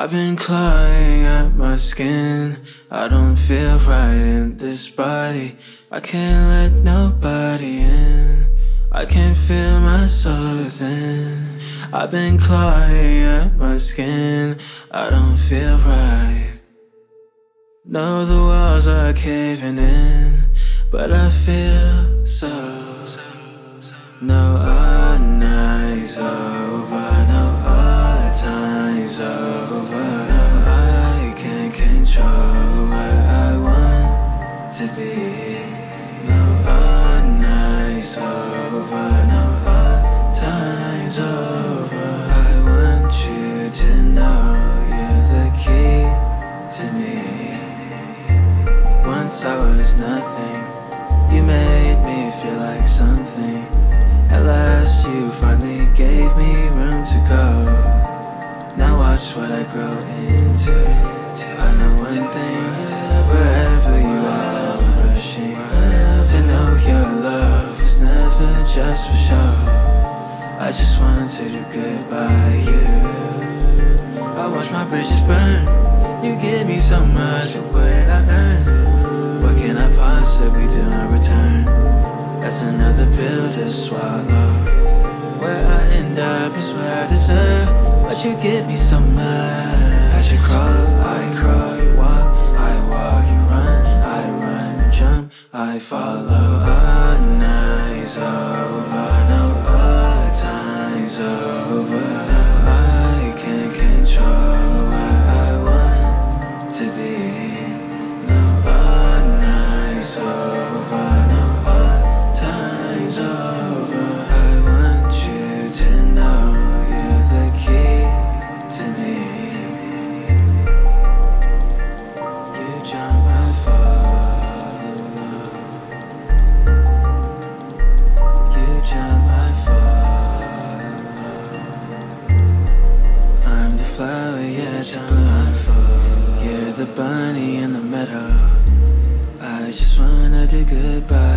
I've been clawing at my skin. I don't feel right in this body. I can't let nobody in. I can't feel my soul within. I've been clawing at my skin. I don't feel right. No, the walls are caving in, but I feel so. No, Once I was nothing, you made me feel like something. At last, you finally gave me room to go. Now, watch what I grow into. I know one thing, wherever you are, I'm rushing to know your love was never just for show. I just want to do good by you. I watch my bridges burn. You give me so much, but I possibly do in return? That's another pill to swallow. Where I end up is where I deserve. But you give me so much. I should crawl, I flower, yeah, I follow. You're the bunny in the meadow. I just wanna do goodbye.